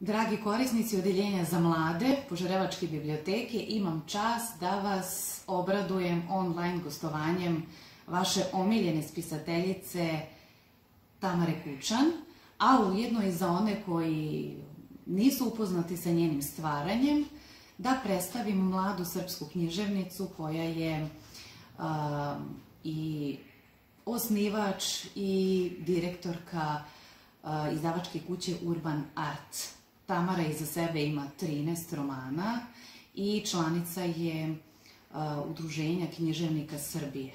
Dragi korisnici Odeljenja za mlade Požarevačke biblioteke, imam čast da vas obradujem online gostovanjem vaše omiljene spisateljice Tamare Kučan, a ujedno i za one koji nisu upoznati sa njenim stvaranjem, da predstavim mladu srpsku književnicu koja je i osnivač i direktorka izdavačke kuće Urban Art. Tamara iza sebe ima 13 romana i članica je Udruženja književnika Srbije.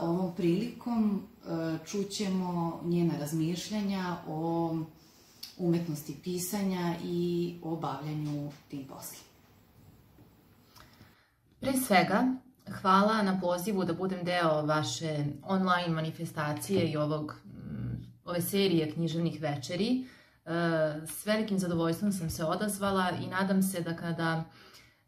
Ovom prilikom čućemo njena razmišljanja o umetnosti pisanja i o bavljanju tim poslom. Pre svega, hvala na pozivu da budem deo vaše online manifestacije i ovog, ove serije književnih večeri. S velikim zadovoljstvom sam se odazvala i nadam se da kada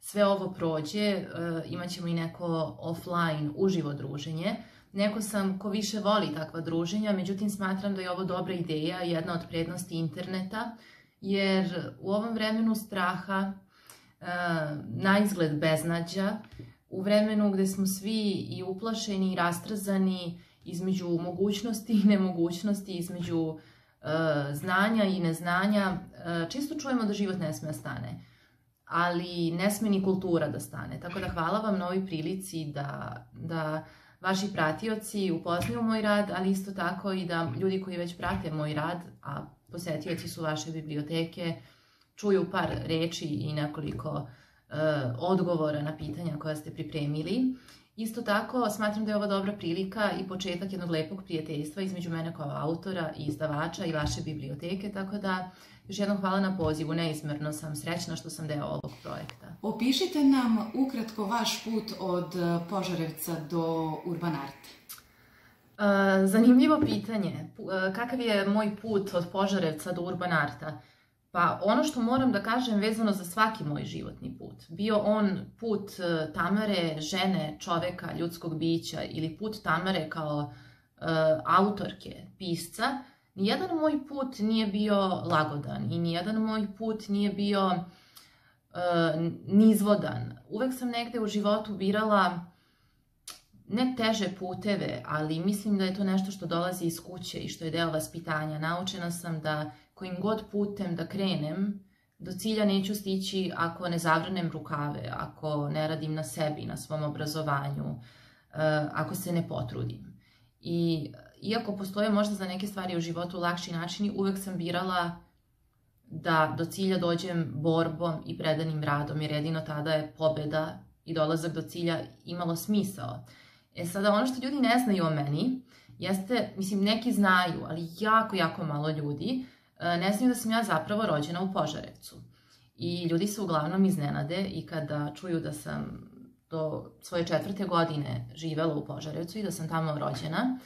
sve ovo prođe imat ćemo i neko offline uživo druženje. Neko sam ko više voli takva druženja, međutim smatram da je ovo dobra ideja jedna od prednosti interneta, jer u ovom vremenu straha, na izgled beznađa, u vremenu gde smo svi i uplašeni i rastrzani između mogućnosti i nemogućnosti, između znanja i neznanja, čisto čujemo da život ne sme stane, ali ne sme ni kultura da stane. Tako da hvala vam na ovoj prilici da, da vaši pratioci upoznaju moj rad, ali isto tako i da ljudi koji već prate moj rad, a posetioci su vaše biblioteke, čuju par reči i nekoliko odgovora na pitanja koja ste pripremili. Isto tako, smatram da je ovo dobra prilika i početak jednog lepog prijateljstva između mene kao autora i izdavača i vaše biblioteke, tako da još jednom hvala na pozivu, neizmerno sam srećna što sam deo ovog projekta. Opišite nam ukratko vaš put od Požarevca do Urban Arte. Zanimljivo pitanje. Kakav je moj put od Požarevca do Urban Arta? Pa ono što moram da kažem vezano za svaki moj životni put, bio on put Tamare, žene, čoveka, ljudskog bića ili put Tamare kao autorke, pisca, nijedan moj put nije bio lagodan i nijedan moj put nije bio nizvodan. Uvek sam negde u životu birala ne teže puteve, ali mislim da je to nešto što dolazi iz kuće i što je deo vaspitanja. Naučena sam da kojim god putem da krenem, do cilja neću stići ako ne zavrnem rukave, ako ne radim na sebi, na svom obrazovanju, ako se ne potrudim. I iako postoje možda za neke stvari u životu lakši načini, uvek sam birala da do cilja dođem borbom i predanim radom, jer jedino tada je pobeda i dolazak do cilja imalo smisao. E sada, ono što ljudi ne znaju o meni, jeste, mislim, neki znaju, ali jako, jako malo ljudi, ne znaju da sam ja zapravo rođena u Požarevcu. I ljudi se uglavnom iznenade i kada čuju da sam do svoje četvrte godine živela u Požarevcu i da sam tamo rođena,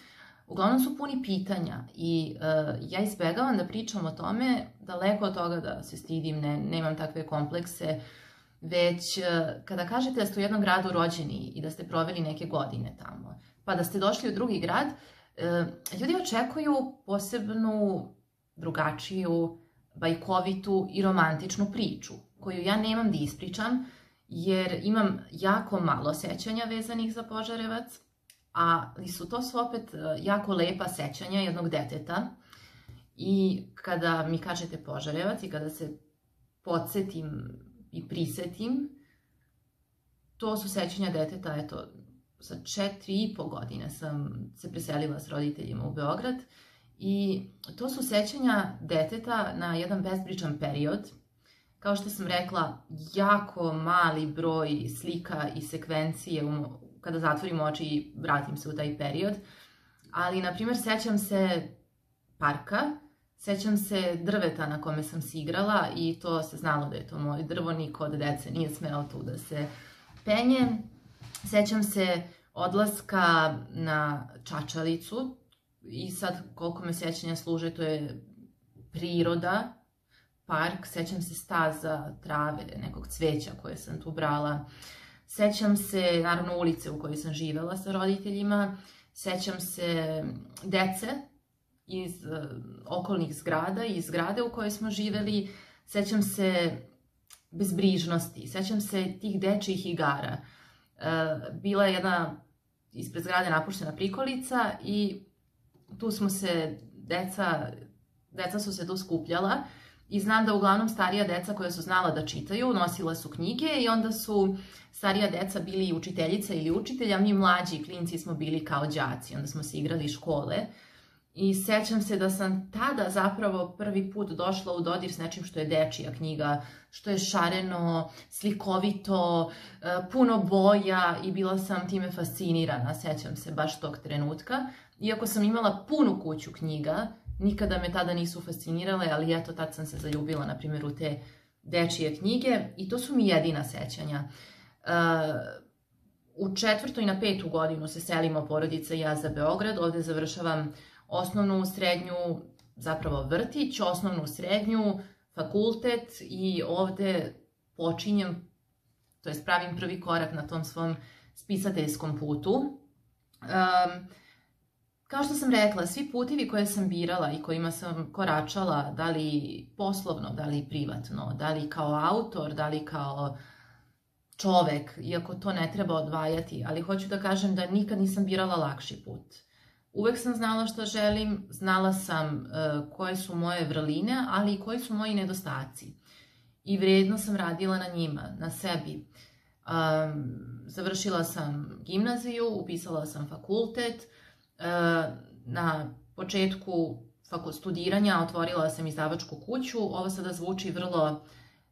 uglavnom su puni pitanja i ja izbegavam da pričam o tome, daleko od toga da se stidim, ne, nemam takve komplekse, već kada kažete da ste u jednom gradu rođeni i da ste proveli neke godine tamo, pa da ste došli u drugi grad, ljudi očekuju posebnu drugačiju, bajkovitu i romantičnu priču, koju ja nemam da ispričam, jer imam jako malo sećanja vezanih za Požarevac, ali su to su opet jako lepa sećanja jednog deteta. I kada mi kažete Požarevac i kada se podsjetim i prisetim, to su sećanja deteta, eto, sa četiri i po godine sam se preselila s roditeljima u Beograd I to su sećanja deteta na jedan bezbričan period. Kao što sam rekla, jako mali broj slika i sekvencije kada zatvorim oči i vratim se u taj period. Ali, na primjer, sećam se parka, sećam se drveta na kome sam se igrala i to se znalo da je to moj drvo, niko od dece nije smeo tu da se penje. Sećam se odlaska na Čačalicu, i sad koliko me sećanja služe, to je priroda, park, sećam se staza, trave, nekog cveća koje sam tu brala. Sećam se, naravno, ulice u kojoj sam živela sa roditeljima. Sećam se dece iz uh, okolnih zgrada i zgrade u kojoj smo živeli. sećam se bezbrižnosti, sećam se tih dečjih igara. E, bila je jedna ispred zgrade napuštena prikolica i tu smo se, deca, deca su se tu skupljala i znam da uglavnom starija deca koja su znala da čitaju, nosila su knjige i onda su starija deca bili učiteljica ili učitelja, mi mlađi klinci smo bili kao đaci, onda smo se igrali škole. I sećam se da sam tada zapravo prvi put došla u dodir s nečim što je dečija knjiga, što je šareno, slikovito, e, puno boja i bila sam time fascinirana, sećam se baš tog trenutka. Iako sam imala punu kuću knjiga, nikada me tada nisu fascinirale, ali eto, tad sam se zaljubila, na primjer, u te dečije knjige i to su mi jedina sećanja. Uh, u četvrtoj na petu godinu se selimo porodica i ja za Beograd, ovde završavam osnovnu, srednju, zapravo vrtić, osnovnu, srednju, fakultet i ovde počinjem, to je pravim prvi korak na tom svom spisateljskom putu. Kao što sam rekla, svi putevi koje sam birala i kojima sam koračala, da li poslovno, da li privatno, da li kao autor, da li kao čovek, iako to ne treba odvajati, ali hoću da kažem da nikad nisam birala lakši put. Uvek sam znala što želim, znala sam uh, koje su moje vrline, ali i koji su moji nedostaci. I vredno sam radila na njima, na sebi. Završila sam gimnaziju, upisala sam fakultet, na početku studiranja otvorila sam izdavačku kuću. Ovo sada zvuči vrlo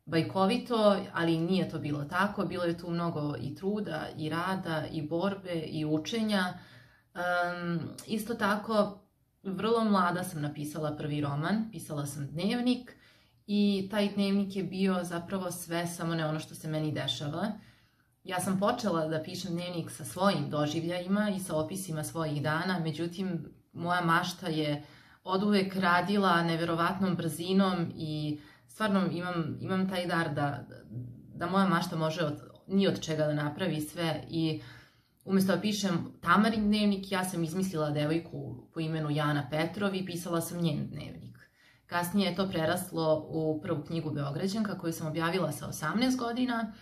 bajkovito, ali nije to bilo tako. Bilo je tu mnogo i truda, i rada, i borbe, i učenja. Um, isto tako, vrlo mlada sam napisala prvi roman, pisala sam dnevnik i taj dnevnik je bio zapravo sve, samo ne ono što se meni dešava. Ja sam počela da pišem dnevnik sa svojim doživljajima i sa opisima svojih dana, međutim, moja mašta je od uvek radila neverovatnom brzinom i stvarno imam, imam taj dar da, da moja mašta može od, ni od čega da napravi sve i umesto da pišem Tamarin dnevnik, ja sam izmislila devojku po imenu Jana Petrov i pisala sam njen dnevnik. Kasnije je to preraslo u prvu knjigu Beograđanka koju sam objavila sa 18 godina,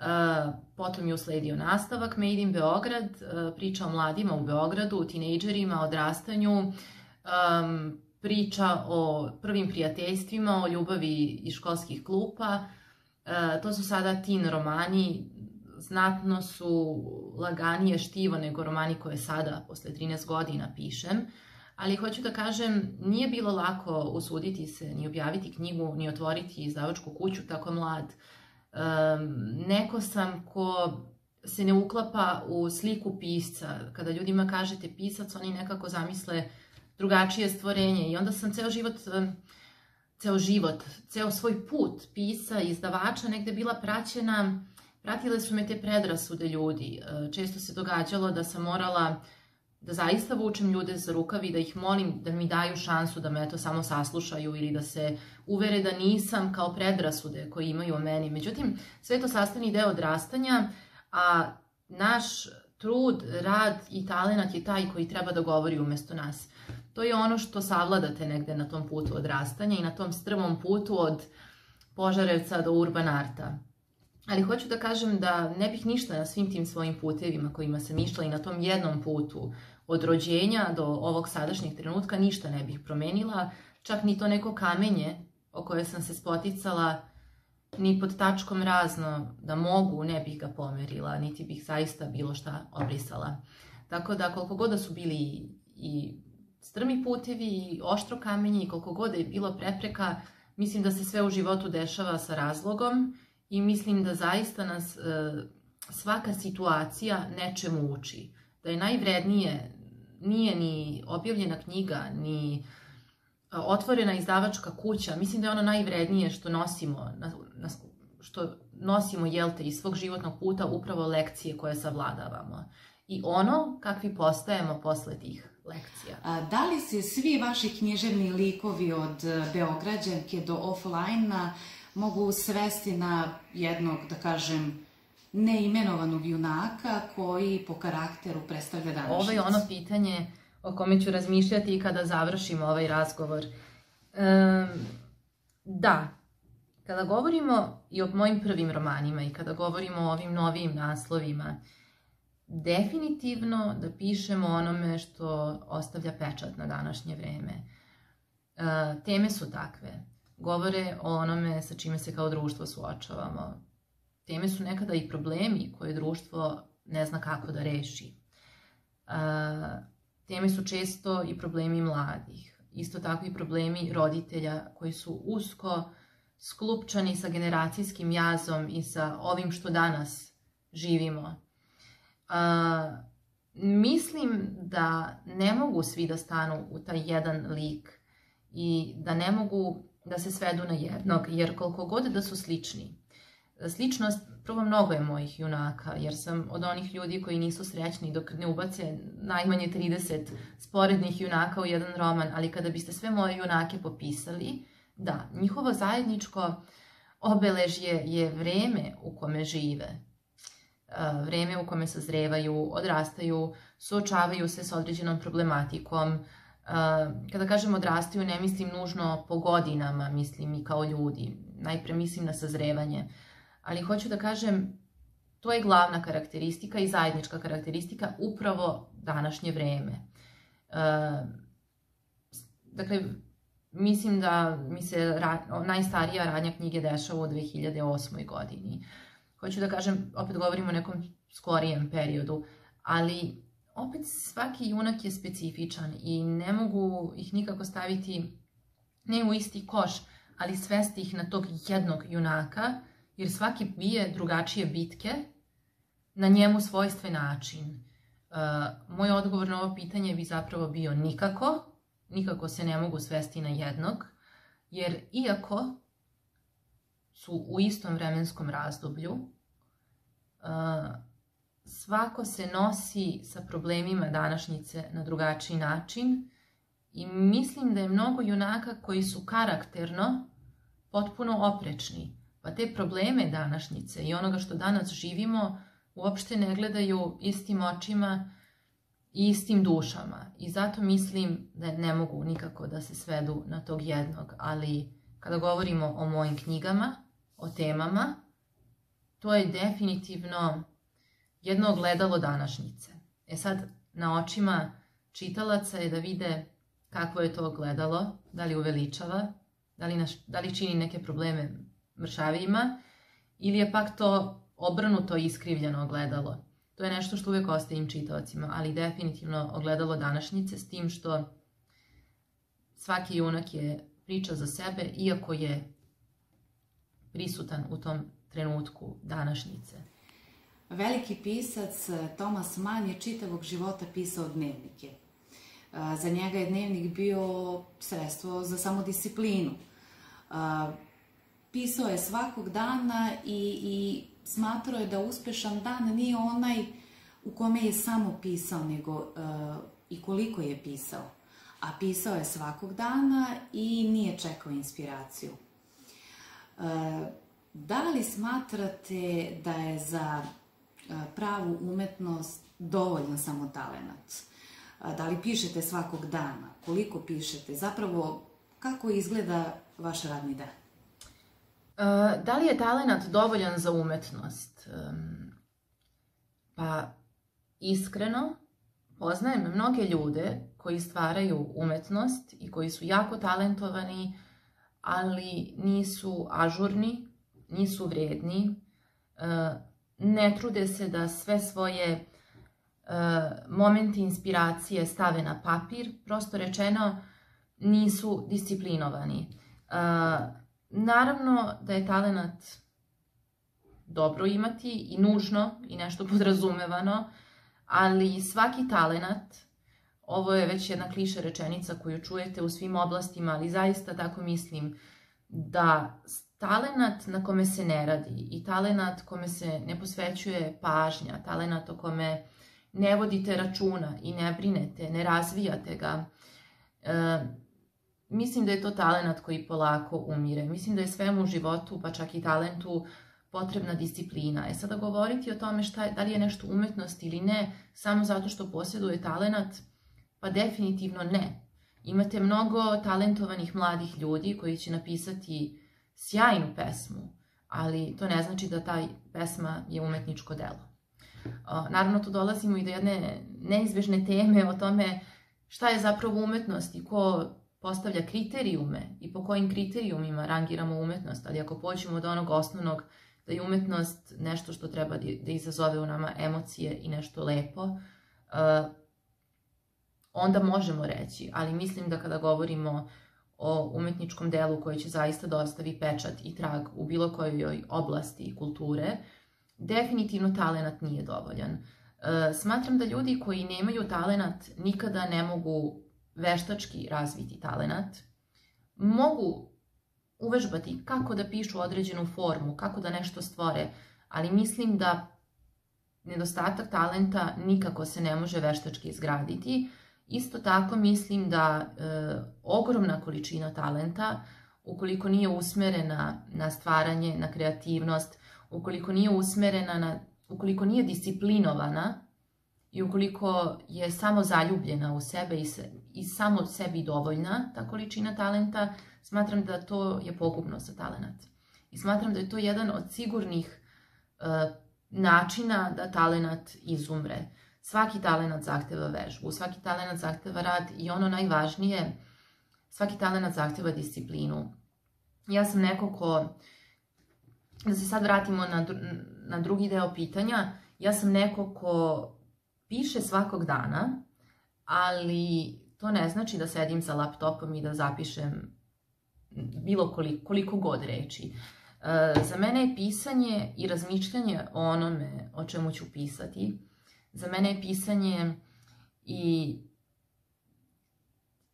Uh, potom je usledio nastavak Made in Beograd, uh, priča o mladima u Beogradu, o tinejdžerima, odrastanju, um, priča o prvim prijateljstvima, o ljubavi iz školskih klupa. Uh, to su sada teen romani, znatno su laganije štivo nego romani koje sada, posle 13 godina, pišem. Ali hoću da kažem, nije bilo lako usuditi se, ni objaviti knjigu, ni otvoriti izdavačku kuću tako mlad. Neko sam ko se ne uklapa u sliku pisca. Kada ljudima kažete pisac, oni nekako zamisle drugačije stvorenje i onda sam ceo život ceo život, ceo svoj put pisa izdavača negde bila praćena, pratile su me te predrasude ljudi. Često se događalo da sam morala da zaista vučem ljude za rukav i da ih molim da mi daju šansu da me to samo saslušaju ili da se uvere da nisam kao predrasude koje imaju o meni. Međutim, sve to sastavni deo odrastanja, a naš trud, rad i talenat je taj koji treba da govori umesto nas. To je ono što savladate negde na tom putu odrastanja i na tom strmom putu od Požarevca do Urban Arta. Ali hoću da kažem da ne bih ništa na svim tim svojim putevima kojima sam išla i na tom jednom putu od rođenja do ovog sadašnjeg trenutka ništa ne bih promenila, čak ni to neko kamenje o koje sam se spoticala ni pod tačkom razno da mogu, ne bih ga pomerila, niti bih zaista bilo šta obrisala. Tako da koliko god da su bili i strmi putevi i oštro kamenje i koliko god da je bilo prepreka, mislim da se sve u životu dešava sa razlogom i mislim da zaista nas e, svaka situacija nečemu uči. Da je najvrednije nije ni objavljena knjiga, ni e, otvorena izdavačka kuća. Mislim da je ono najvrednije što nosimo, što nosimo, jelte, iz svog životnog puta upravo lekcije koje savladavamo. I ono kakvi postajemo posle tih lekcija. Da li se svi vaši književni likovi od e, Beograđanke do offline-a mogu svesti na jednog, da kažem, neimenovanog junaka koji po karakteru predstavlja današnjicu? Ovo je ono pitanje o kome ću razmišljati kada završimo ovaj razgovor. Da, Kada govorimo i o mojim prvim romanima i kada govorimo o ovim novim naslovima, definitivno da pišemo onome što ostavlja pečat na današnje vreme. Teme su takve. Govore o onome sa čime se kao društvo suočavamo. Teme su nekada i problemi koje društvo ne zna kako da reši. Teme su često i problemi mladih. Isto tako i problemi roditelja koji su usko sklupčani sa generacijskim jazom i sa ovim što danas živimo mislim da ne mogu svi da stanu u taj jedan lik i da ne mogu da se svedu na jednog, jer koliko god da su slični. Sličnost, prvo mnogo je mojih junaka, jer sam od onih ljudi koji nisu srećni dok ne ubace najmanje 30 sporednih junaka u jedan roman, ali kada biste sve moje junake popisali, da, njihovo zajedničko obeležje je vreme u kome žive vreme u kome sazrevaju, odrastaju, suočavaju se s određenom problematikom. Kada kažem odrastaju, ne mislim nužno po godinama, mislim i kao ljudi. Najpre mislim na sazrevanje. Ali hoću da kažem, to je glavna karakteristika i zajednička karakteristika upravo današnje vreme. Dakle, mislim da mi se najstarija radnja knjige dešava u 2008. godini hoću da kažem, opet govorimo o nekom skorijem periodu, ali opet svaki junak je specifičan i ne mogu ih nikako staviti ne u isti koš, ali svesti ih na tog jednog junaka, jer svaki bije drugačije bitke na njemu svojstven način. Uh, moj odgovor na ovo pitanje bi zapravo bio nikako, nikako se ne mogu svesti na jednog, jer iako su u istom vremenskom razdoblju, svako se nosi sa problemima današnjice na drugačiji način i mislim da je mnogo junaka koji su karakterno potpuno oprečni, pa te probleme današnjice i onoga što danas živimo uopšte ne gledaju istim očima i istim dušama. I zato mislim da ne mogu nikako da se svedu na tog jednog, ali kada govorimo o mojim knjigama, o temama, to je definitivno jedno ogledalo današnjice. E sad, na očima čitalaca je da vide kakvo je to ogledalo, da li uveličava, da li, naš, da li čini neke probleme mršavijima, ili je pak to obrnuto i iskrivljeno ogledalo. To je nešto što uvijek ostavim čitalacima, ali definitivno ogledalo današnjice s tim što svaki junak je priča za sebe, iako je prisutan u tom trenutku današnjice. Veliki pisac eh, Thomas Mann je čitavog života pisao dnevnike. Eh, za njega je dnevnik bio sredstvo za samodisciplinu. Eh, pisao je svakog dana i, i smatrao je da uspešan dan nije onaj u kome je samo pisao, nego i koliko je pisao. A pisao je svakog dana i nije čekao inspiraciju. Da li smatrate da je za pravu umetnost dovoljan samo talenat? Da li pišete svakog dana? Koliko pišete? Zapravo, kako izgleda vaš radni dan? Da li je talenat dovoljan za umetnost? Pa, iskreno, poznajem mnoge ljude koji stvaraju umetnost i koji su jako talentovani, ali nisu ažurni, nisu vredni, e, ne trude se da sve svoje e, momenti inspiracije stave na papir, prosto rečeno nisu disciplinovani. E, naravno da je talenat dobro imati i nužno i nešto podrazumevano, ali svaki talenat, ovo je već jedna kliša rečenica koju čujete u svim oblastima, ali zaista tako mislim da talenat na kome se ne radi i talenat kome se ne posvećuje pažnja, talenat o kome ne vodite računa i ne brinete, ne razvijate ga, e, mislim da je to talenat koji polako umire. Mislim da je svemu u životu, pa čak i talentu, potrebna disciplina. E sada govoriti o tome šta je, da li je nešto umetnost ili ne, samo zato što posjeduje talenat, pa definitivno ne. Imate mnogo talentovanih mladih ljudi koji će napisati sjajnu pesmu, ali to ne znači da taj pesma je umetničko delo. Naravno, tu dolazimo i do jedne neizbježne teme o tome šta je zapravo umetnost i ko postavlja kriterijume i po kojim kriterijumima rangiramo umetnost, ali ako pođemo od onog osnovnog da je umetnost nešto što treba da izazove u nama emocije i nešto lepo, onda možemo reći, ali mislim da kada govorimo o umetničkom delu koji će zaista dostavi pečat i trag u bilo kojoj oblasti kulture, definitivno talenat nije dovoljan. E, smatram da ljudi koji nemaju talenat nikada ne mogu veštački razviti talenat, mogu uvežbati kako da pišu određenu formu, kako da nešto stvore, ali mislim da nedostatak talenta nikako se ne može veštački izgraditi. Isto tako mislim da e, ogromna količina talenta, ukoliko nije usmerena na stvaranje, na kreativnost, ukoliko nije usmerena na, ukoliko nije disciplinovana i ukoliko je samo zaljubljena u sebe i, se, i samo sebi dovoljna ta količina talenta, smatram da to je pogubno za talenat. I smatram da je to jedan od sigurnih uh, načina da talenat izumre. Svaki talenat zahteva vežbu, svaki talenat zahteva rad i ono najvažnije, svaki talenat zahteva disciplinu. Ja sam neko ko da se sad vratimo na, na drugi deo pitanja, ja sam neko ko piše svakog dana, ali to ne znači da sedim sa laptopom i da zapišem bilo koliko, koliko god reči. E, za mene je pisanje i razmišljanje o onome o čemu ću pisati. Za mene je pisanje i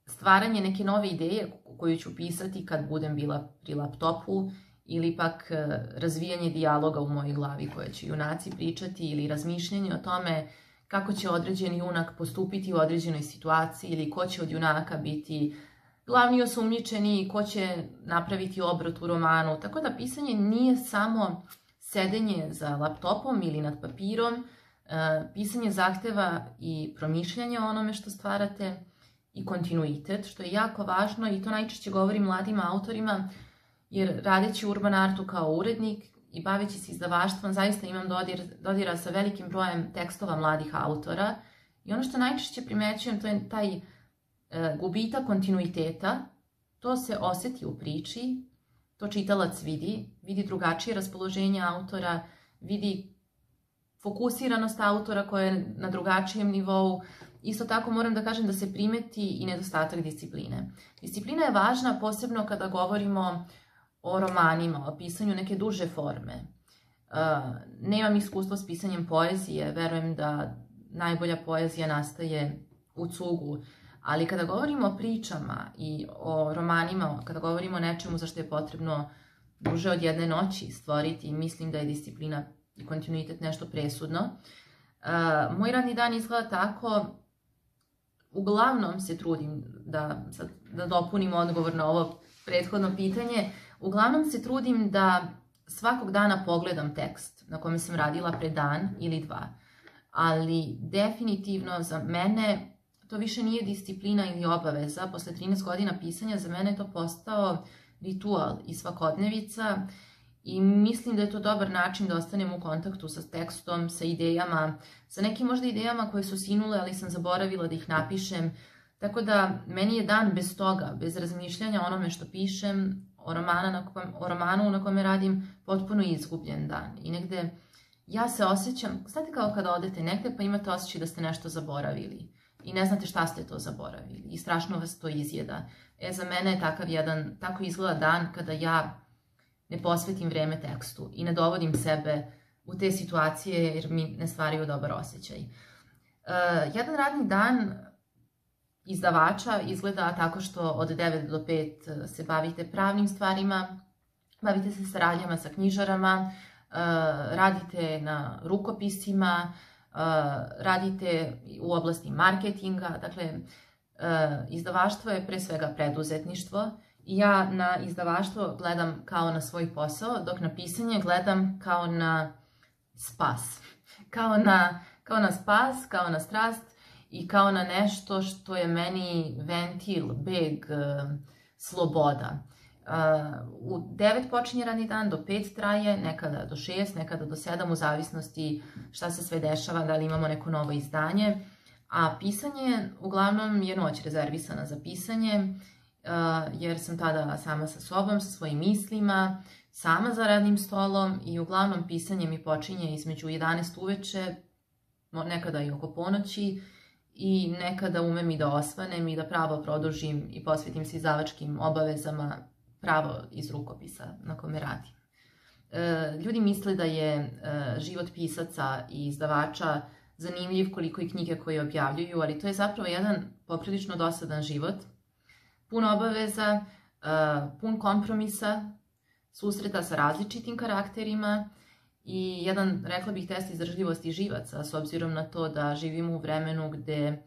stvaranje neke nove ideje koju ću pisati kad budem bila pri laptopu ili pak e, razvijanje dijaloga u mojoj glavi koje će junaci pričati ili razmišljanje o tome kako će određeni junak postupiti u određenoj situaciji ili ko će od junaka biti glavni osumnjičeni i ko će napraviti obrot u romanu. Tako da pisanje nije samo sedenje za laptopom ili nad papirom, pisanje zahteva i promišljanje o onome što stvarate i kontinuitet, što je jako važno i to najčešće govori mladim autorima jer radeći u Urban Artu kao urednik i baveći se izdavaštvom, zaista imam dodir, dodira sa velikim brojem tekstova mladih autora. I ono što najčešće primećujem to je taj e, gubitak kontinuiteta, to se oseti u priči, to čitalac vidi, vidi drugačije raspoloženje autora, vidi fokusiranost autora koja je na drugačijem nivou. Isto tako moram da kažem da se primeti i nedostatak discipline. Disciplina je važna posebno kada govorimo o romanima, o pisanju neke duže forme. Uh, nemam iskustva s pisanjem poezije, verujem da najbolja poezija nastaje u cugu, ali kada govorimo o pričama i o romanima, kada govorimo o nečemu za što je potrebno duže od jedne noći stvoriti, mislim da je disciplina kontinuitet nešto presudno. Uh, moj radni dan izgleda tako, uglavnom se trudim da, da dopunim odgovor na ovo prethodno pitanje, Uglavnom se trudim da svakog dana pogledam tekst na kome sam radila pre dan ili dva. Ali definitivno za mene to više nije disciplina ili obaveza. Posle 13 godina pisanja za mene je to postao ritual i svakodnevica i mislim da je to dobar način da ostanem u kontaktu sa tekstom, sa idejama, sa nekim možda idejama koje su sinule, ali sam zaboravila da ih napišem. Tako da meni je dan bez toga, bez razmišljanja onome što pišem, o, romana na kojem, o romanu na kome radim potpuno izgubljen dan. I negde ja se osjećam, znate kao kada odete negde pa imate osjećaj da ste nešto zaboravili i ne znate šta ste to zaboravili i strašno vas to izjeda. E, za mene je takav jedan, tako izgleda dan kada ja ne posvetim vreme tekstu i ne dovodim sebe u te situacije jer mi ne stvaraju dobar osjećaj. Uh, jedan radni dan izdavača izgleda tako što od 9 do 5 e, se bavite pravnim stvarima, bavite se saradnjama sa knjižarama, e, radite na rukopisima, radite u oblasti marketinga, dakle, izdavaštvo je pre svega preduzetništvo ja na izdavaštvo gledam kao na svoj posao, dok na pisanje gledam kao na spas. Kao na, kao na spas, kao na strast, i kao na nešto što je meni ventil, beg, e, sloboda. u 9 počinje radni dan, do 5 traje, nekada do 6, nekada do 7, u zavisnosti šta se sve dešava, da li imamo neko novo izdanje. A pisanje, uglavnom je noć rezervisana za pisanje, jer sam tada sama sa sobom, sa svojim mislima, sama za radnim stolom i uglavnom pisanje mi počinje između 11 uveče, nekada i oko ponoći i nekada umem i da osvanem i da pravo produžim i posvetim se izdavačkim obavezama pravo iz rukopisa na kome radim. E, ljudi misle da je e, život pisaca i izdavača zanimljiv koliko i knjige koje objavljuju, ali to je zapravo jedan poprilično dosadan život, pun obaveza, e, pun kompromisa, susreta sa različitim karakterima i jedan, rekla bih, test izdržljivosti živaca, s obzirom na to da živimo u vremenu gde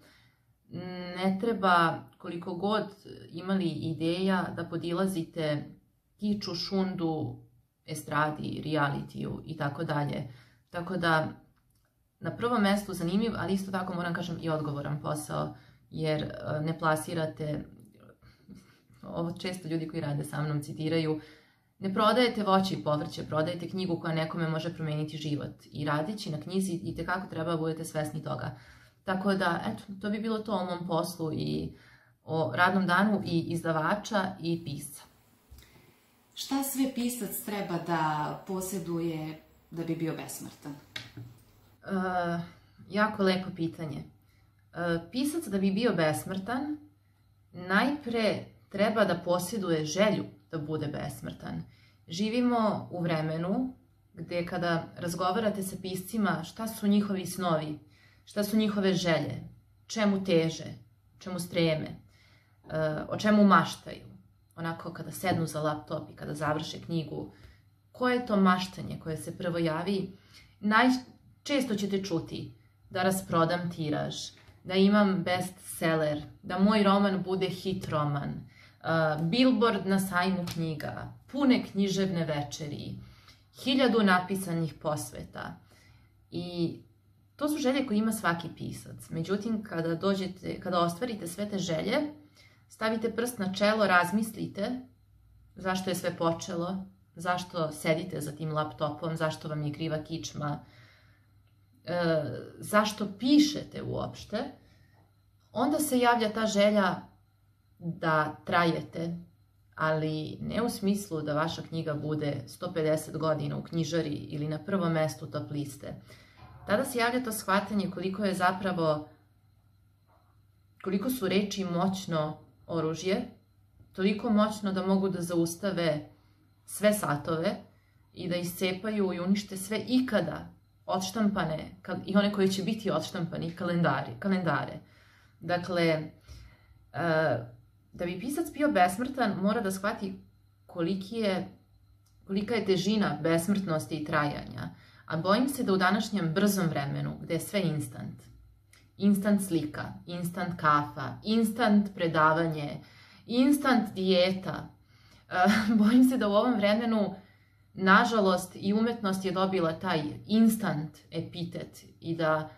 ne treba koliko god imali ideja da podilazite kiču, šundu, estradi, realitiju i tako dalje. Tako da na prvom mestu zanimljiv, ali isto tako moram kažem i odgovoran posao, jer e, ne plasirate, ovo često ljudi koji rade sa mnom citiraju, ne prodajete voće i povrće, prodajete knjigu koja nekome može promeniti život. I radići na knjizi i tekako treba budete svesni toga. Tako da, eto, to bi bilo to o mom poslu i o radnom danu i izdavača i pisca. Šta sve pisac treba da posjeduje da bi bio besmrtan? Uh, jako lepo pitanje. Uh, pisac da bi bio besmrtan, najpre treba da posjeduje želju da bude besmrtan. Živimo u vremenu gde kada razgovarate sa piscima šta su njihovi snovi, šta su njihove želje, čemu teže, čemu streme, e, o čemu maštaju. Onako kada sednu za laptop i kada završe knjigu, koje je to maštanje koje se prvo javi, najčesto ćete čuti da rasprodam tiraž, da imam bestseller, da moj roman bude hit roman, billboard na sajmu knjiga, pune književne večeri, hiljadu napisanih posveta. I To su želje koje ima svaki pisac. Međutim, kada, dođete, kada ostvarite sve te želje, stavite prst na čelo, razmislite zašto je sve počelo, zašto sedite za tim laptopom, zašto vam je kriva kičma, e, zašto pišete uopšte, onda se javlja ta želja da trajete, ali ne u smislu da vaša knjiga bude 150 godina u knjižari ili na prvom mestu top liste, tada se javlja to shvatanje koliko je zapravo, koliko su reči moćno oružje, toliko moćno da mogu da zaustave sve satove i da iscepaju i unište sve ikada odštampane i one koje će biti odštampani kalendari, kalendare. Dakle, e, da bi pisac bio besmrtan, mora da shvati koliki je, kolika je težina besmrtnosti i trajanja a bojim se da u današnjem brzom vremenu, gde je sve instant, instant slika, instant kafa, instant predavanje, instant dijeta, uh, bojim se da u ovom vremenu nažalost i umetnost je dobila taj instant epitet i da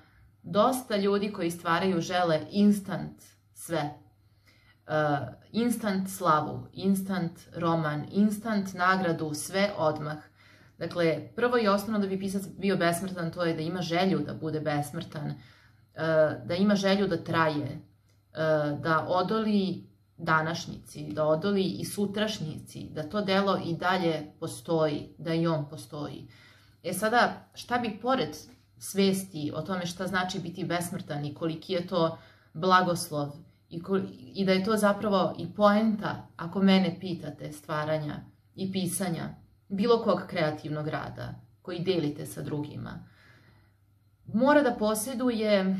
dosta ljudi koji stvaraju žele instant sve. Uh, instant slavu, instant roman, instant nagradu, sve odmah. Dakle, prvo i osnovno da bi pisac bio besmrtan, to je da ima želju da bude besmrtan, e, da ima želju da traje, e, da odoli današnjici, da odoli i sutrašnjici, da to delo i dalje postoji, da i on postoji. E sada, šta bi pored svesti o tome šta znači biti besmrtan i koliki je to blagoslov i, i da je to zapravo i poenta, ako mene pitate, stvaranja i pisanja, bilo kog kreativnog rada koji delite sa drugima. Mora da posjeduje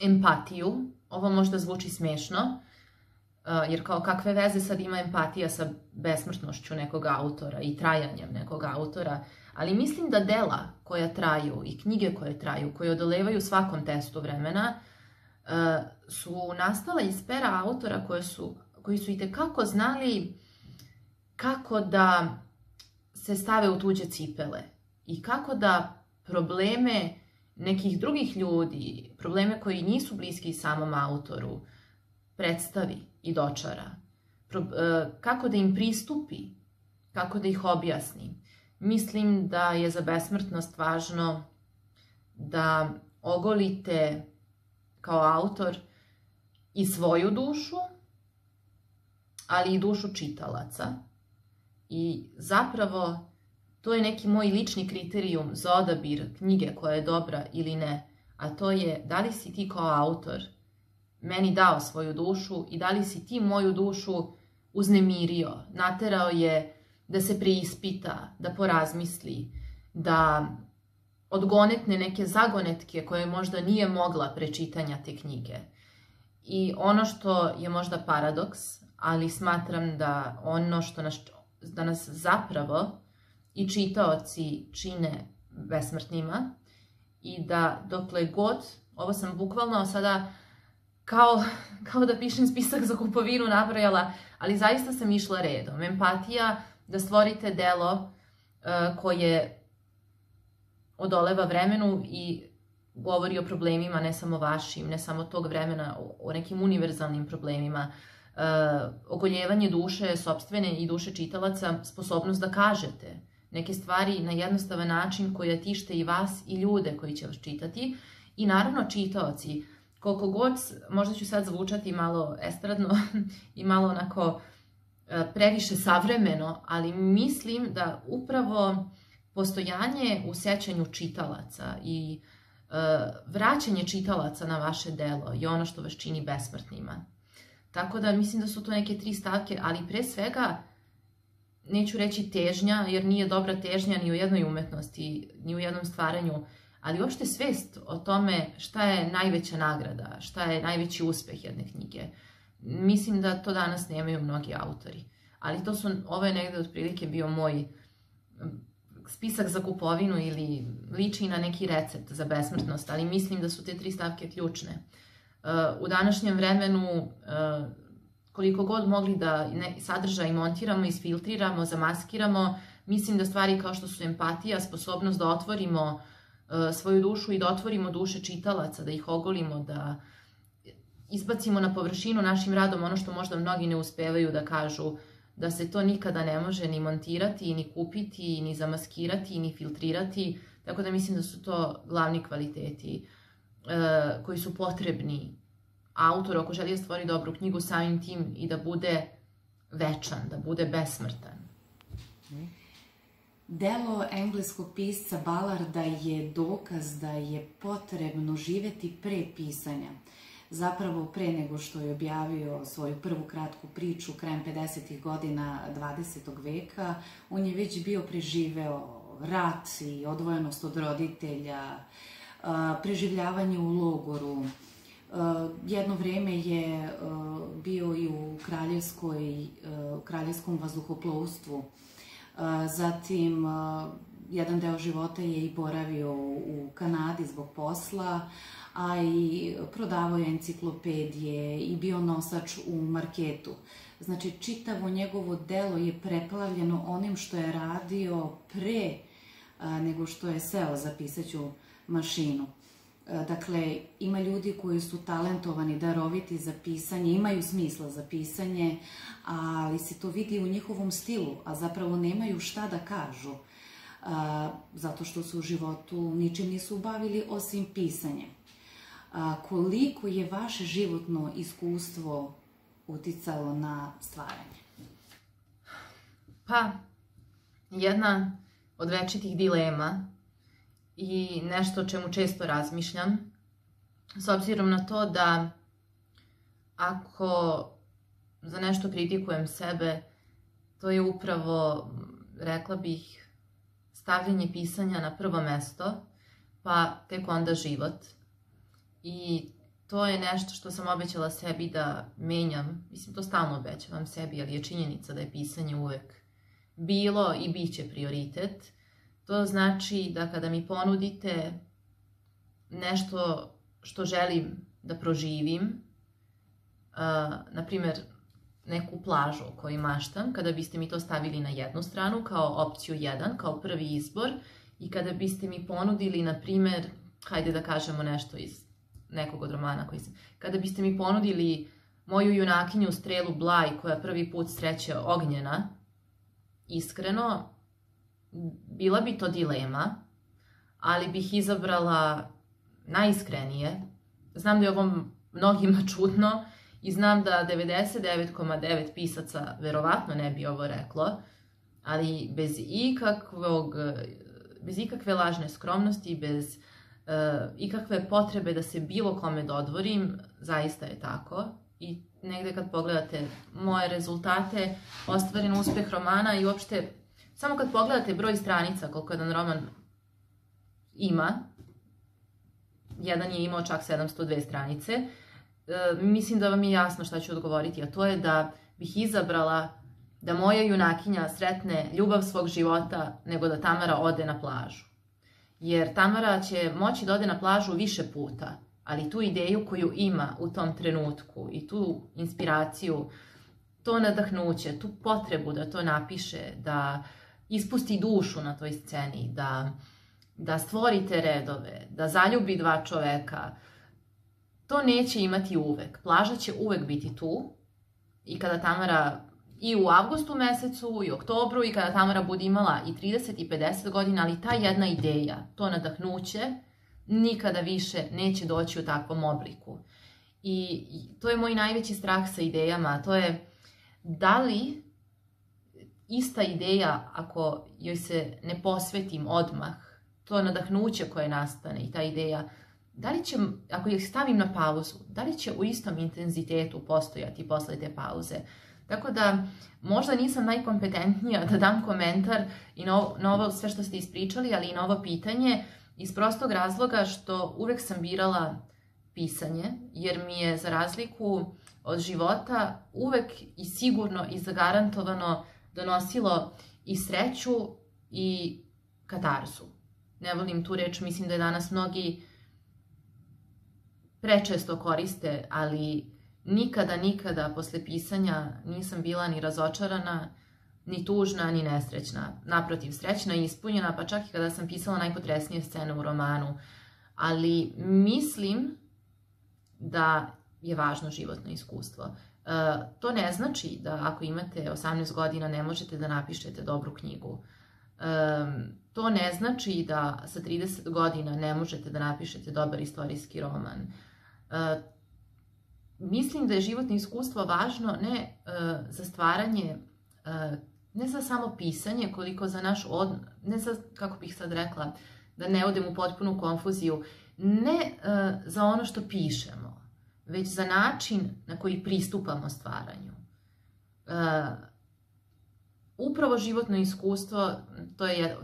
empatiju, ovo možda zvuči smešno, jer kao kakve veze sad ima empatija sa besmrtnošću nekog autora i trajanjem nekog autora, ali mislim da dela koja traju i knjige koje traju, koje odolevaju svakom testu vremena, su nastala iz pera autora koje su, koji su i tekako znali kako da se stave u tuđe cipele i kako da probleme nekih drugih ljudi, probleme koji nisu bliski samom autoru, predstavi i dočara. kako da im pristupi, kako da ih objasni. Mislim da je za besmrtnost važno da ogolite kao autor i svoju dušu, ali i dušu čitalaca. I zapravo to je neki moj lični kriterijum za odabir knjige koja je dobra ili ne, a to je da li si ti kao autor meni dao svoju dušu i da li si ti moju dušu uznemirio, naterao je da se preispita, da porazmisli, da odgonetne neke zagonetke koje možda nije mogla prečitanja te knjige. I ono što je možda paradoks, ali smatram da ono što nas, da nas zapravo i čitaoci čine besmrtnima i da dokle god, ovo sam bukvalno sada kao, kao da pišem spisak za kupovinu nabrojala, ali zaista sam išla redom. Empatija, da stvorite delo uh, koje odoleva vremenu i govori o problemima ne samo vašim, ne samo tog vremena, o nekim univerzalnim problemima. Uh, ogoljevanje duše, sobstvene i duše čitalaca, sposobnost da kažete neke stvari na jednostavan način koja tište i vas i ljude koji će vas čitati. I naravno čitaoci, koliko god, možda ću sad zvučati malo estradno i malo onako e, previše savremeno, ali mislim da upravo postojanje u sećanju čitalaca i e, vraćanje čitalaca na vaše delo je ono što vas čini besmrtnima. Tako da mislim da su to neke tri stavke, ali pre svega neću reći težnja, jer nije dobra težnja ni u jednoj umetnosti, ni u jednom stvaranju, ali uopšte svest o tome šta je najveća nagrada, šta je najveći uspeh jedne knjige. Mislim da to danas nemaju mnogi autori. Ali to su, ovo je negde otprilike bio moj spisak za kupovinu ili liči na neki recept za besmrtnost, ali mislim da su te tri stavke ključne. U današnjem vremenu koliko god mogli da sadržaj montiramo, isfiltriramo, zamaskiramo, mislim da stvari kao što su empatija, sposobnost da otvorimo E, svoju dušu i da otvorimo duše čitalaca, da ih ogolimo, da izbacimo na površinu našim radom ono što možda mnogi ne uspevaju da kažu da se to nikada ne može ni montirati, ni kupiti, ni zamaskirati, ni filtrirati, tako da mislim da su to glavni kvaliteti e, koji su potrebni autor ako želi da stvori dobru knjigu samim tim i da bude večan, da bude besmrtan. Delo engleskog pisca Ballarda je dokaz da je potrebno živeti pre pisanja. Zapravo pre nego što je objavio svoju prvu kratku priču krajem 50. godina 20. veka, on je već bio preživeo rat i odvojenost od roditelja, preživljavanje u logoru. Jedno vreme je bio i u kraljevskom vazduhoplovstvu, Zatim, jedan deo života je i boravio u Kanadi zbog posla, a i prodavao je enciklopedije i bio nosač u marketu. Znači, čitavo njegovo delo je preplavljeno onim što je radio pre nego što je seo za pisaću mašinu. Dakle, ima ljudi koji su talentovani, daroviti za pisanje, imaju smisla za pisanje, ali se to vidi u njihovom stilu, a zapravo nemaju šta da kažu, zato što su u životu ničim nisu bavili osim pisanjem. Koliko je vaše životno iskustvo uticalo na stvaranje? Pa, jedna od večitih dilema i nešto o čemu često razmišljam, s obzirom na to da ako za nešto kritikujem sebe, to je upravo, rekla bih, stavljanje pisanja na prvo mesto, pa tek onda život. I to je nešto što sam obećala sebi da menjam. Mislim, to stalno obećavam sebi, ali je činjenica da je pisanje uvek bilo i bit će prioritet. To znači da kada mi ponudite nešto što želim da proživim, uh, na primjer neku plažu o kojoj maštam, kada biste mi to stavili na jednu stranu kao opciju 1, kao prvi izbor i kada biste mi ponudili, na primjer, hajde da kažemo nešto iz nekog od romana koji sam, kada biste mi ponudili moju junakinju Strelu Blaj koja prvi put sreće Ognjena, iskreno, bila bi to dilema, ali bih izabrala najiskrenije. Znam da je ovo mnogima čudno i znam da 99,9 pisaca verovatno ne bi ovo reklo, ali bez ikakvog, bez ikakve lažne skromnosti, bez ikakve potrebe da se bilo kome dodvorim, zaista je tako. I negde kad pogledate moje rezultate, ostvaren uspeh romana i uopšte, samo kad pogledate broj stranica koliko jedan roman ima, jedan je imao čak 702 stranice, e, mislim da vam je jasno šta ću odgovoriti, a to je da bih izabrala da moja junakinja sretne ljubav svog života nego da Tamara ode na plažu. Jer Tamara će moći da ode na plažu više puta, ali tu ideju koju ima u tom trenutku i tu inspiraciju, to nadahnuće, tu potrebu da to napiše, da ispusti dušu na toj sceni, da, da stvori te redove, da zaljubi dva čoveka, to neće imati uvek. Plaža će uvek biti tu i kada Tamara i u avgustu mesecu i oktobru i kada Tamara bude imala i 30 i 50 godina, ali ta jedna ideja, to nadahnuće, nikada više neće doći u takvom obliku. I to je moj najveći strah sa idejama, to je da li ista ideja, ako joj se ne posvetim odmah, to nadahnuće koje nastane i ta ideja, da li će, ako ih stavim na pauzu, da li će u istom intenzitetu postojati posle te pauze? Tako da, možda nisam najkompetentnija da dam komentar i na ovo, sve što ste ispričali, ali i na ovo pitanje, iz prostog razloga što uvek sam birala pisanje, jer mi je za razliku od života uvek i sigurno i zagarantovano donosilo i sreću i katarzu. Ne volim tu reč, mislim da je danas mnogi prečesto koriste, ali nikada, nikada posle pisanja nisam bila ni razočarana, ni tužna, ni nesrećna. Naprotiv, srećna i ispunjena, pa čak i kada sam pisala najpotresnije scene u romanu. Ali mislim da je važno životno iskustvo. E, to ne znači da ako imate 18 godina ne možete da napišete dobru knjigu. E, to ne znači da sa 30 godina ne možete da napišete dobar istorijski roman. E, mislim da je životno iskustvo važno ne za stvaranje ne za samo pisanje, koliko za naš od... ne za, kako bih sad rekla, da ne odem u potpunu konfuziju, ne uh, za ono što pišemo, već za način na koji pristupamo stvaranju. Upravo životno iskustvo, to je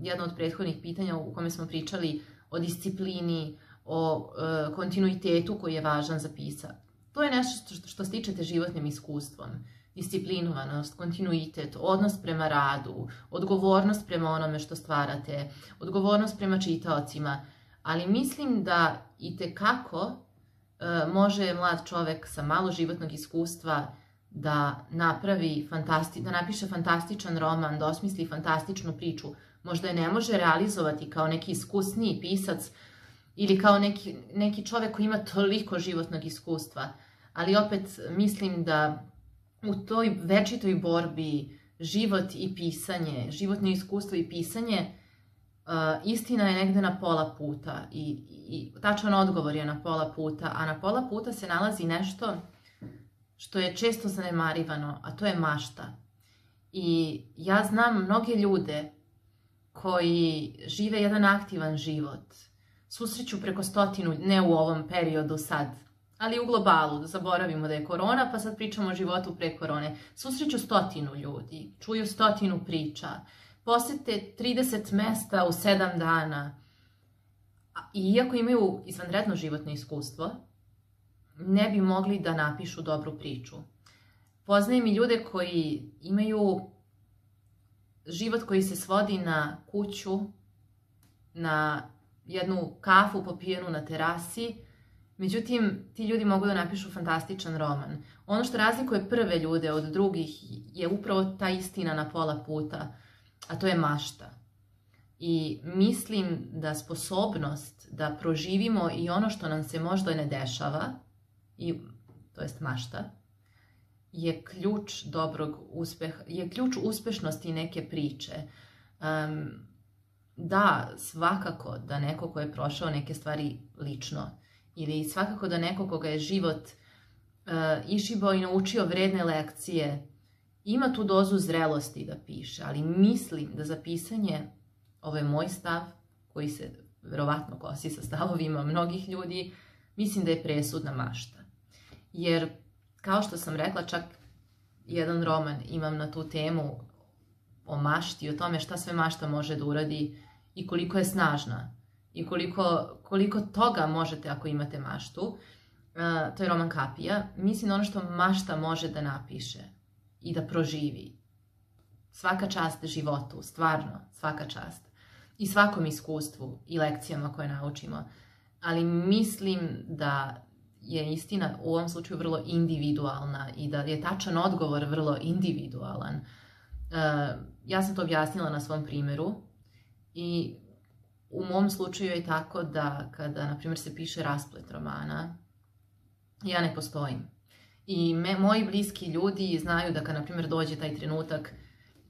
jedno od prethodnih pitanja u kome smo pričali o disciplini, o kontinuitetu koji je važan za pisa. To je nešto što, što stičete životnim iskustvom disciplinovanost, kontinuitet, odnos prema radu, odgovornost prema onome što stvarate, odgovornost prema čitaocima, ali mislim da i kako e, može mlad čovek sa malo životnog iskustva da napravi fantasti, da napiše fantastičan roman, da osmisli fantastičnu priču. Možda je ne može realizovati kao neki iskusniji pisac ili kao neki, neki čovek koji ima toliko životnog iskustva, ali opet mislim da u toj večitoj borbi život i pisanje, životno iskustvo i pisanje, uh, istina je negde na pola puta. I, i tačan odgovor je na pola puta, a na pola puta se nalazi nešto što je često zanemarivano, a to je mašta. I ja znam mnoge ljude koji žive jedan aktivan život, susreću preko stotinu, ne u ovom periodu sad, ali u globalu, zaboravimo da je korona, pa sad pričamo o životu pre korone. Susreću stotinu ljudi, čuju stotinu priča, posete 30 mesta u 7 dana, iako imaju izvanredno životno iskustvo, ne bi mogli da napišu dobru priču. Poznajem i ljude koji imaju život koji se svodi na kuću, na jednu kafu popijenu na terasi, Međutim, ti ljudi mogu da napišu fantastičan roman. Ono što razlikuje prve ljude od drugih je upravo ta istina na pola puta, a to je mašta. I mislim da sposobnost da proživimo i ono što nam se možda ne dešava, i, to jest mašta, je ključ dobrog uspeha, je ključ uspešnosti neke priče. Um, da, svakako da neko ko je prošao neke stvari lično ili svakako da neko koga je život uh, išibao i naučio vredne lekcije ima tu dozu zrelosti da piše, ali mislim da za pisanje, ovo je moj stav, koji se verovatno kosi sa stavovima mnogih ljudi, mislim da je presudna mašta. Jer, kao što sam rekla, čak jedan roman imam na tu temu o mašti, o tome šta sve mašta može da uradi i koliko je snažna i koliko, koliko toga možete ako imate maštu. To je roman Kapija. Mislim da ono što mašta može da napiše i da proživi. Svaka čast životu, stvarno, svaka čast. I svakom iskustvu i lekcijama koje naučimo. Ali mislim da je istina u ovom slučaju vrlo individualna i da je tačan odgovor vrlo individualan. Ja sam to objasnila na svom primjeru i u mom slučaju je tako da kada, na primjer, se piše rasplet romana, ja ne postojim. I me, moji bliski ljudi znaju da kad, na primjer, dođe taj trenutak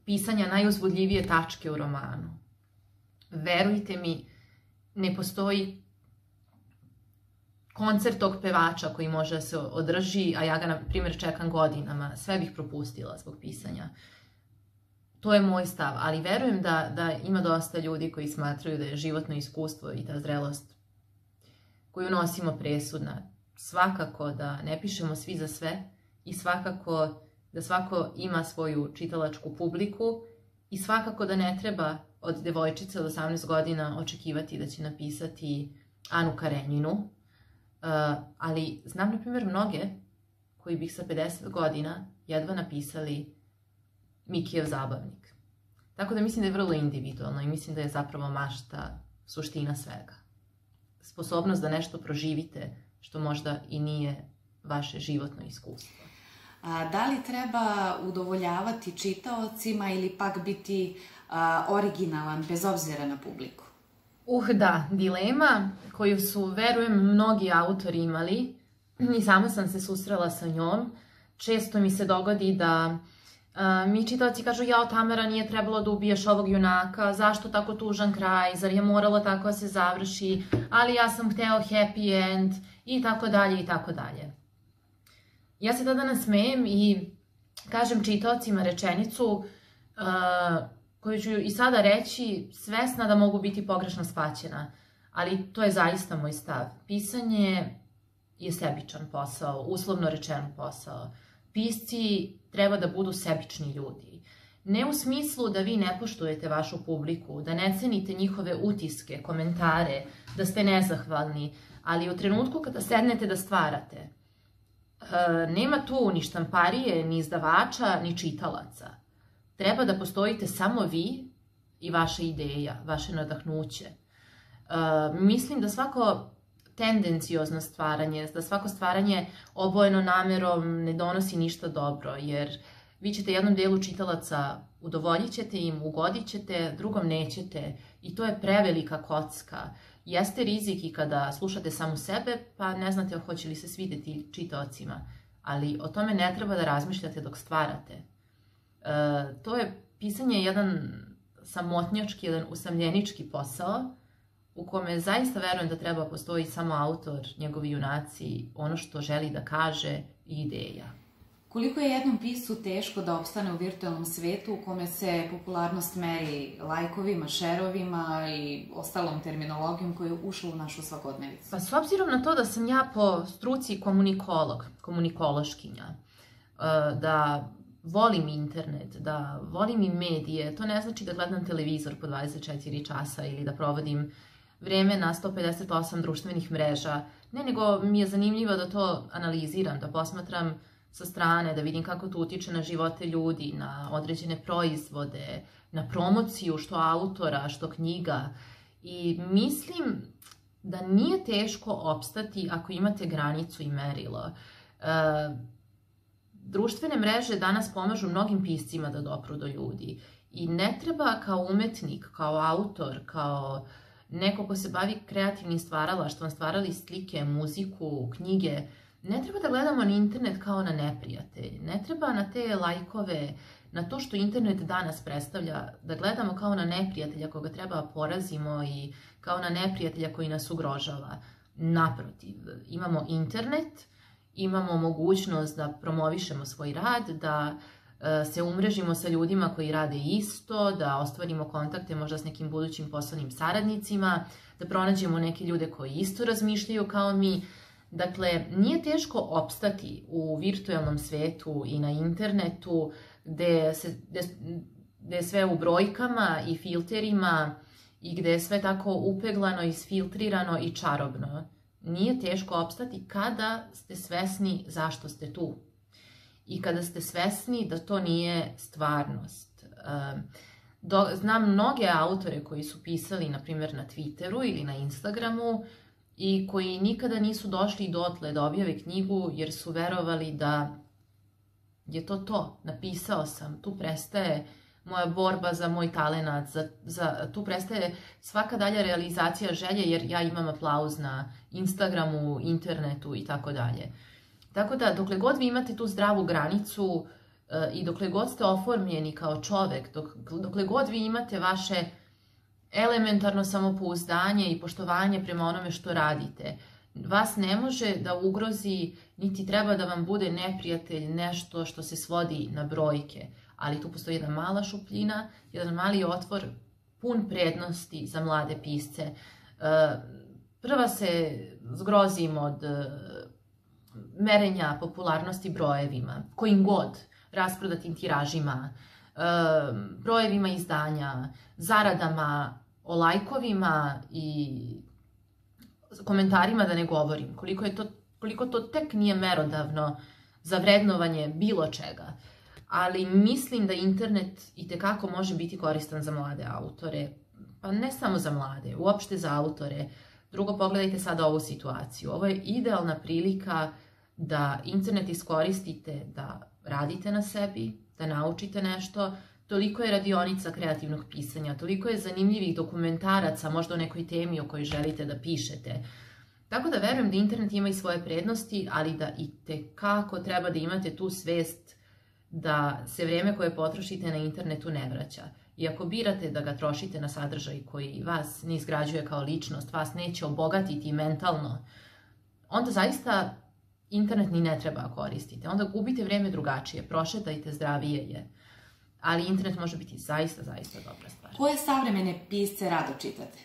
pisanja najuzbudljivije tačke u romanu, verujte mi, ne postoji koncert tog pevača koji može se održi, a ja ga, na primjer, čekam godinama, sve bih propustila zbog pisanja. To je moj stav, ali verujem da, da ima dosta ljudi koji smatraju da je životno iskustvo i ta zrelost koju nosimo presudna. Svakako da ne pišemo svi za sve i svakako da svako ima svoju čitalačku publiku i svakako da ne treba od devojčice od 18 godina očekivati da će napisati Anu Karenjinu, uh, ali znam, na primjer, mnoge koji bih sa 50 godina jedva napisali Mikijev zabavnik. Tako da mislim da je vrlo individualno i mislim da je zapravo mašta suština svega. Sposobnost da nešto proživite što možda i nije vaše životno iskustvo. A, da li treba udovoljavati čitaocima ili pak biti a, originalan bez obzira na publiku? Uh, da, dilema koju su, verujem, mnogi autori imali i sama sam se susrela sa njom. Često mi se dogodi da Uh, mi čitavci kažu, jao Tamara, nije trebalo da ubiješ ovog junaka, zašto tako tužan kraj, zar je moralo tako da se završi, ali ja sam hteo happy end, i tako dalje, i tako dalje. Ja se tada nasmejem i kažem čitavcima rečenicu uh, koju ću i sada reći, svesna da mogu biti pogrešno shvaćena, ali to je zaista moj stav. Pisanje je sebičan posao, uslovno rečen posao. Pisci treba da budu sebični ljudi. Ne u smislu da vi ne poštujete vašu publiku, da ne cenite njihove utiske, komentare, da ste nezahvalni, ali u trenutku kada sednete da stvarate, e, nema tu ni štamparije, ni izdavača, ni čitalaca. Treba da postojite samo vi i vaša ideja, vaše nadahnuće. E, mislim da svako tendenciozno stvaranje, da svako stvaranje obojeno namerom ne donosi ništa dobro, jer vi ćete jednom delu čitalaca udovoljit ćete im, ugodit ćete, drugom nećete i to je prevelika kocka. Jeste rizik i kada slušate samo sebe, pa ne znate hoće li se svideti čitaocima, ali o tome ne treba da razmišljate dok stvarate. E, to je pisanje jedan samotnjački, jedan usamljenički posao, u kome zaista verujem da treba postoji samo autor, njegovi junaci, ono što želi da kaže i ideja. Koliko je jednom pisu teško da opstane u virtualnom svetu u kome se popularnost meri lajkovima, šerovima i ostalom terminologijom koja je ušla u našu svakodnevicu? Pa s obzirom na to da sam ja po struci komunikolog, komunikološkinja, e, da volim internet, da volim i medije, to ne znači da gledam televizor po 24 časa ili da provodim vreme na 158 društvenih mreža. Ne, nego mi je zanimljivo da to analiziram, da posmatram sa strane, da vidim kako to utiče na živote ljudi, na određene proizvode, na promociju što autora, što knjiga. I mislim da nije teško opstati ako imate granicu i merilo. E, društvene mreže danas pomažu mnogim piscima da dopru do ljudi. I ne treba kao umetnik, kao autor, kao neko ko se bavi kreativnim stvaralaštvom, stvarali slike, muziku, knjige, ne treba da gledamo na internet kao na neprijatelj. Ne treba na te lajkove, na to što internet danas predstavlja, da gledamo kao na neprijatelja koga treba porazimo i kao na neprijatelja koji nas ugrožava. Naprotiv, imamo internet, imamo mogućnost da promovišemo svoj rad, da se umrežimo sa ljudima koji rade isto, da ostvarimo kontakte možda s nekim budućim poslovnim saradnicima, da pronađemo neke ljude koji isto razmišljaju kao mi. Dakle, nije teško opstati u virtualnom svetu i na internetu gde, se, gde, je sve u brojkama i filterima i gde je sve tako upeglano, isfiltrirano i čarobno. Nije teško opstati kada ste svesni zašto ste tu. I kada ste svesni da to nije stvarnost. Znam mnoge autore koji su pisali, na primjer, na Twitteru ili na Instagramu i koji nikada nisu došli dotle da objave knjigu jer su verovali da je to to. Napisao sam, tu prestaje moja borba za moj talenat, za, za, tu prestaje svaka dalja realizacija želje jer ja imam aplauz na Instagramu, internetu i tako dalje. Tako da, dokle god vi imate tu zdravu granicu uh, i dokle god ste oformljeni kao čovek, dok, dokle god vi imate vaše elementarno samopouzdanje i poštovanje prema onome što radite, vas ne može da ugrozi, niti treba da vam bude neprijatelj nešto što se svodi na brojke. Ali tu postoji jedna mala šupljina, jedan mali otvor pun prednosti za mlade pisce. E, prva se zgrozim od e, merenja popularnosti brojevima, kojim god, rasprodatim tiražima, brojevima izdanja, zaradama, o lajkovima i komentarima da ne govorim, koliko, je to, koliko to tek nije merodavno za vrednovanje bilo čega. Ali mislim da internet i tekako može biti koristan za mlade autore, pa ne samo za mlade, uopšte za autore. Drugo, pogledajte sada ovu situaciju. Ovo je idealna prilika da internet iskoristite da radite na sebi, da naučite nešto, toliko je radionica kreativnog pisanja, toliko je zanimljivih dokumentaraca, možda o nekoj temi o kojoj želite da pišete. Tako da verujem da internet ima i svoje prednosti, ali da i tekako treba da imate tu svest da se vreme koje potrošite na internetu ne vraća. I ako birate da ga trošite na sadržaj koji vas ne izgrađuje kao ličnost, vas neće obogatiti mentalno, onda zaista internet ni ne treba koristiti. Onda gubite vreme drugačije, prošetajte zdravije je ali internet može biti zaista, zaista dobra stvar. Koje savremene pisce rado čitate?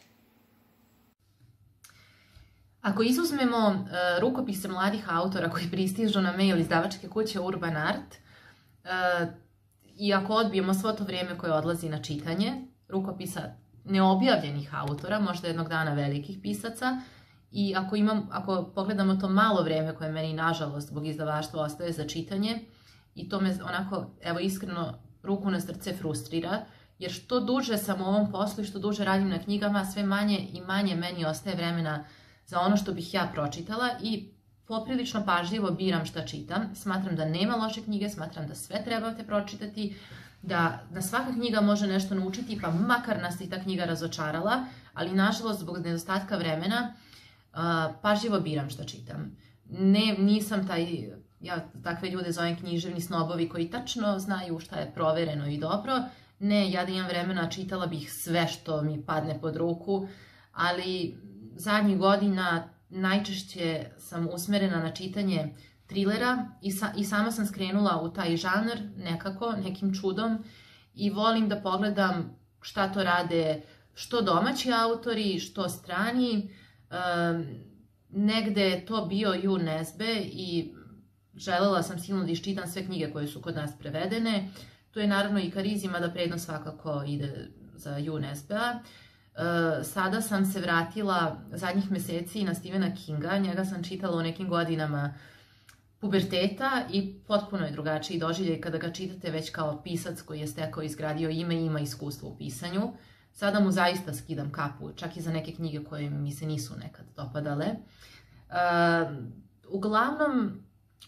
Ako izuzmemo uh, rukopise mladih autora koji pristižu na mail izdavačke kuće Urban Art, uh, i ako odbijemo svo to vrijeme koje odlazi na čitanje, rukopisa neobjavljenih autora, možda jednog dana velikih pisaca, i ako, imam, ako pogledamo to malo vrijeme koje meni, nažalost, zbog izdavaštva ostaje za čitanje, i to me onako, evo iskreno, ruku na srce frustrira, jer što duže sam u ovom poslu i što duže radim na knjigama, sve manje i manje meni ostaje vremena za ono što bih ja pročitala i poprilično pažljivo biram šta čitam. Smatram da nema loše knjige, smatram da sve trebate pročitati, da na svaka knjiga može nešto naučiti, pa makar nas i ta knjiga razočarala, ali nažalost zbog nedostatka vremena pažljivo biram šta čitam. Ne, nisam taj ja takve ljude zovem književni snobovi koji tačno znaju šta je provereno i dobro. Ne, ja da imam vremena čitala bih sve što mi padne pod ruku, ali zadnjih godina najčešće sam usmerena na čitanje trilera i, sa, i sama sam skrenula u taj žanr nekako, nekim čudom i volim da pogledam šta to rade što domaći autori, što strani. Negde je to bio Ju Nesbe i želela sam silno da iščitam sve knjige koje su kod nas prevedene. Tu je naravno i karizima da prednost svakako ide za UNSPA. E, sada sam se vratila zadnjih meseci na Stephena Kinga, njega sam čitala u nekim godinama puberteta i potpuno je drugačiji doživljaj kada ga čitate već kao pisac koji je stekao izgradio ime i ima iskustvo u pisanju. Sada mu zaista skidam kapu, čak i za neke knjige koje mi se nisu nekad dopadale. Uh, uglavnom,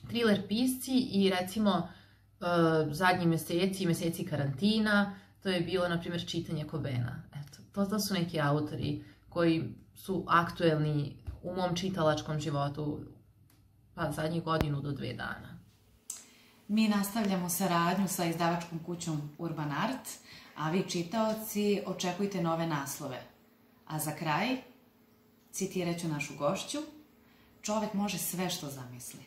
thriller pisci i recimo uh, zadnji meseci, meseci karantina, to je bilo, na primjer, čitanje Kobena. Eto, to, to su neki autori koji su aktuelni u mom čitalačkom životu pa zadnjih godinu do dve dana. Mi nastavljamo saradnju sa izdavačkom kućom Urban Art, a vi čitaoci očekujte nove naslove. A za kraj, citirat ću našu gošću, čovek može sve što zamisli.